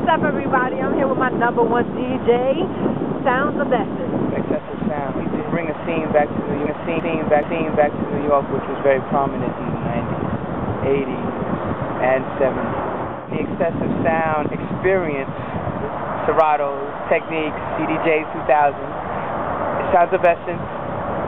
What's up, everybody? I'm here with my number one DJ, Sounds of Essence. Excessive sound. We just bring a scene back to New York, scene, scene back, scene back to New York, which was very prominent in the 90s, 80s, and 70s. The excessive sound experience, Serato, Technics, CDJ 2000, Sounds of Essence,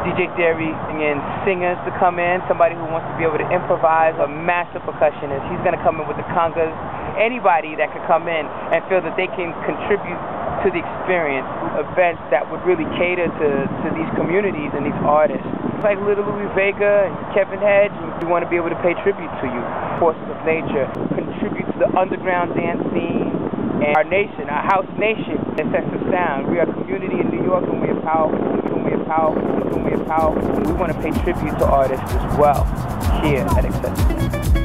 DJ Theory, and singers to come in, somebody who wants to be able to improvise, a master percussionist. He's going to come in with the congas, anybody that could come in and feel that they can contribute to the experience, events that would really cater to, to these communities and these artists. Like Little Louie Vega and Kevin Hedge, we want to be able to pay tribute to you. Forces of nature, contribute to the underground dance scene and our nation, our house nation, and sense of sound. We are a community in New York and we are powerful, and we are powerful, and we are powerful. And we want to pay tribute to artists as well here at Sound.